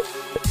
Bye.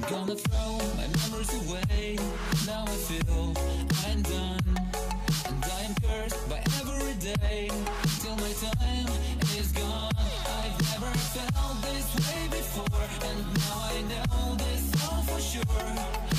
Gonna throw my memories away. Now I feel I'm done, and I am cursed by every day till my time is gone. I've never felt this way before, and now I know this all for sure.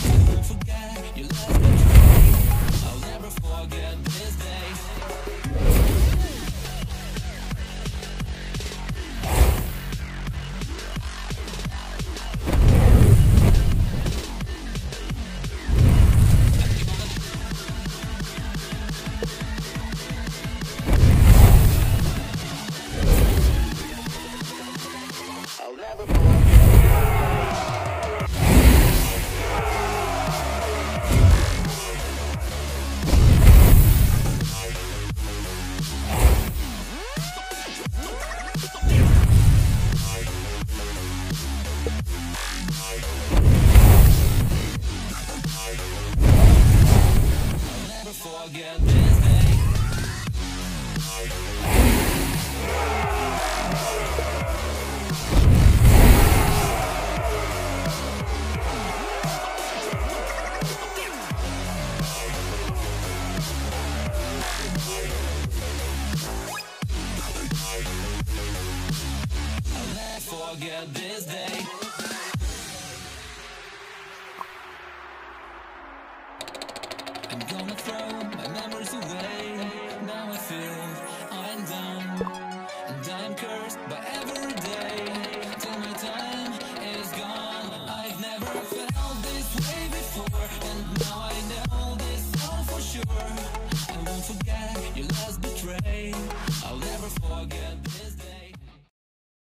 Never